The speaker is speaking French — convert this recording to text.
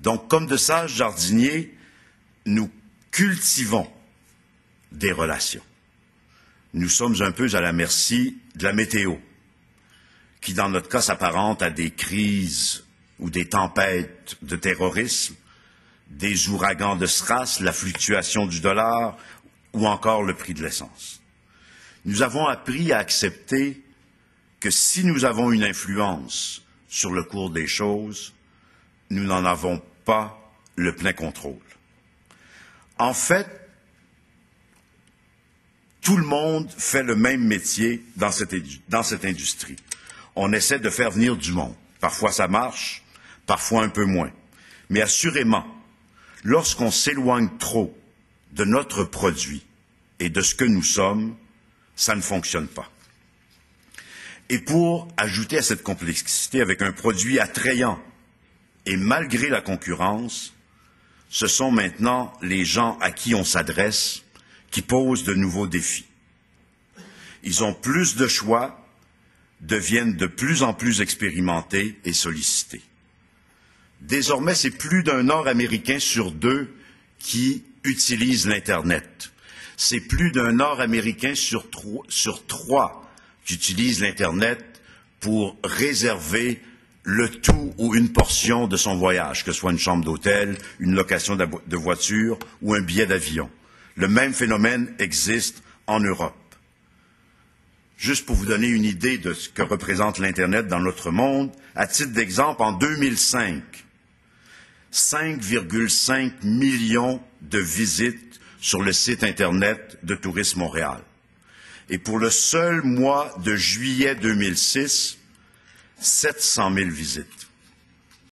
Donc, comme de sages jardiniers, nous cultivons des relations. Nous sommes un peu à la merci de la météo, qui dans notre cas s'apparente à des crises ou des tempêtes de terrorisme, des ouragans de strass, la fluctuation du dollar ou encore le prix de l'essence. Nous avons appris à accepter que si nous avons une influence sur le cours des choses, nous n'en avons pas le plein contrôle. En fait, tout le monde fait le même métier dans cette, industrie. On essaie de faire venir du monde. Parfois ça marche, parfois un peu moins. Mais assurément, lorsqu'on s'éloigne trop de notre produit et de ce que nous sommes, ça ne fonctionne pas. Et pour ajouter à cette complexité avec un produit attrayant et malgré la concurrence, ce sont maintenant les gens à qui on s'adresse qui posent de nouveaux défis. Ils ont plus de choix, deviennent de plus en plus expérimentés et sollicités. Désormais, c'est plus d'un Nord-Américain sur deux qui utilise l'Internet. C'est plus d'un Nord-Américain sur, sur trois qui utilise l'Internet pour réserver le tout ou une portion de son voyage, que ce soit une chambre d'hôtel, une location de voiture ou un billet d'avion. Le même phénomène existe en Europe. Juste pour vous donner une idée de ce que représente l'Internet dans notre monde, à titre d'exemple, en 2005, 5,5 millions de visites sur le site Internet de Tourisme Montréal. Et pour le seul mois de juillet 2006, 700 000 visites.